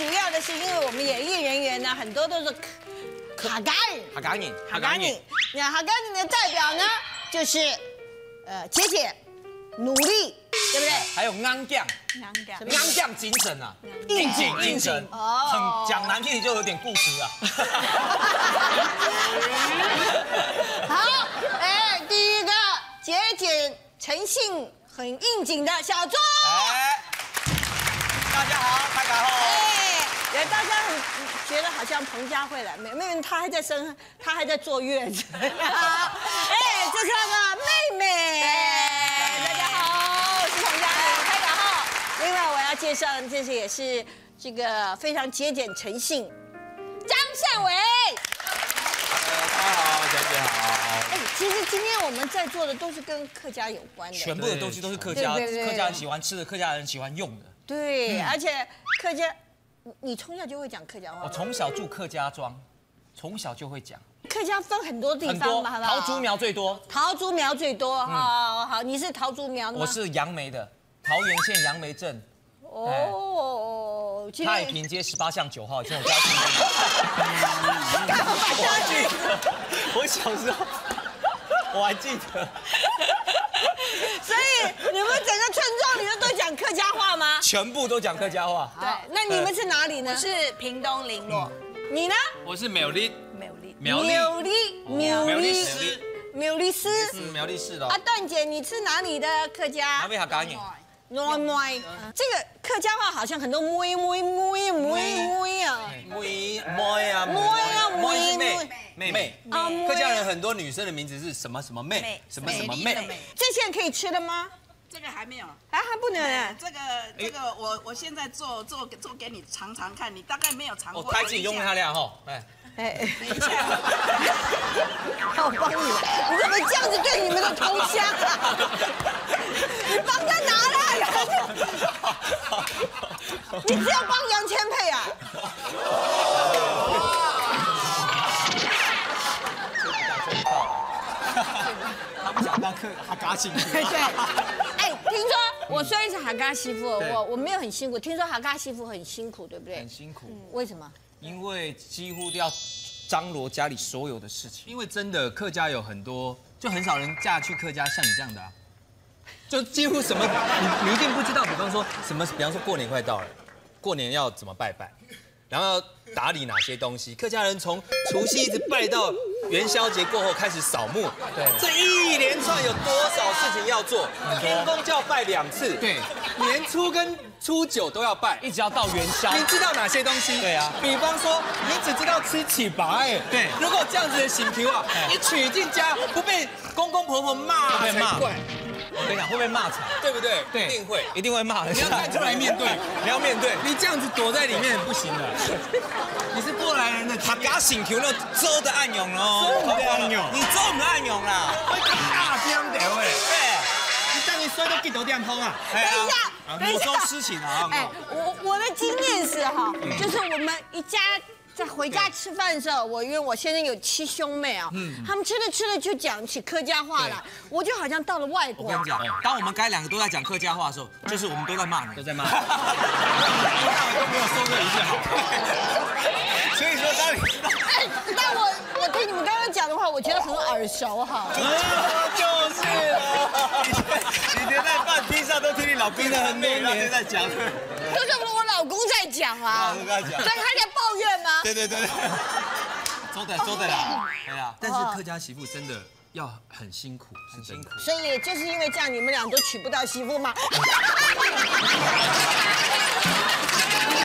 主要的是因为我们演艺人员呢，很多都是哈嘎人，哈嘎人，哈嘎人。那哈嘎人的代表呢，就是呃节俭、努力，对不对？还有安将，娘家安将精神啊，应景应神，很讲难听就有点固执啊。好，哎，第一个节俭、诚信、很应景的小钟。哎，大家好，大家好。大家很觉得好像彭佳慧来，没没有，她还在生，她还在坐月子。哎，这是她的妹妹。大家好，我是彭佳慧，开导号。另外我要介绍，这是也是这个非常节俭诚信，张善伟。大家好，小姐好。哎，其实今天我们在座的都是跟客家有关的。全部的东西都是客家，客家人喜欢吃的，客家人喜欢用的。对，而且客家，你你从小就会讲客家话我？从小住客家庄，从小就会讲，客家分很多地方嘛，好不好？桃竹苗最多。桃竹苗最多，好好好，你是桃竹苗的吗？我是杨梅的，桃源县杨梅镇哦，太平街十八巷九号，以前我家住。干嘛？我小时候我还记得，所以你们整个村庄里面都讲客家话吗？全部都讲客家话。对，那你们是哪里呢？是屏东林落。你呢？我是苗栗。苗栗，苗栗。苗栗，市。苗栗市。嗯，苗栗市的。啊，段姐，你是哪里的客家？哪？边还干净？糯妹，这个客家话好像很多妹妹妹妹妹啊，妹妹啊妹啊妹妹是妹。妹。妹。妹。啊客家人很多女生的名字是什么什么妹妹，什么什么妹。这现在可以吃的吗？这个还没有，啊，还不能啊。这个这个我我现在做做做给你尝尝看，你大概没有尝过。我开始用它俩吼，哎，哎，等一下，我帮你了，你怎么这样子对你们的同乡啊？你帮他拿了，你只有帮杨千佩啊？他不想当客哈嘎辛苦。对，哎，听说我虽然是哈嘎媳妇，我我没有很辛苦，听说哈嘎媳妇很辛苦，对不对很？辛苦，为什么？因为几乎都要张罗家里所有的事情。因为真的客家有很多，就很少人嫁去客家像你这样的啊。就几乎什么，你你一定不知道，比方说什么，比方说过年快到了，过年要怎么拜拜，然后要打理哪些东西。客家人从除夕一直拜到元宵节过后开始扫墓，对。这一连串有多少事情要做？天公就要拜两次，对，年初跟初九都要拜。一直要到元宵，你知道哪些东西？对啊。比方说，你只知道吃起白，对。如果这样子的行皮啊，你娶进家不被公公婆婆骂。才怪，我跟你讲会被骂惨，对不对？对，一定会。一定会骂的。你要站出来面对，你要面对。你这样子躲在里面不行的。你是过来人的客家请求那周的暗涌咯，周的暗涌你周唔暗涌啦？大江屌哎！对，你等你摔到地头电通啊！哎呀等一下啊等一下没收事情啊，哎，我我的经验是哈，就是我们一家在回家吃饭的时候，我因为我先生有七兄妹啊，他们吃着吃着就讲起客家话了，我就好像到了外国我跟。你讲，当我们该两个都在讲客家话的时候，就是我们都在骂你，都在骂。都没有说过一句好。所以说，当你知道，哎，但我我听你们刚刚讲的话，我觉得很耳熟哈。就是了。以前在饭厅上都听你老公的很多年在讲，都是我老公在讲啊，老公在讲所以他在抱怨吗？对对对对，周的周的啦，对呀，但是客家媳妇真的要很辛苦，很辛苦。所以就是因为这样，你们俩都娶不到媳妇嘛。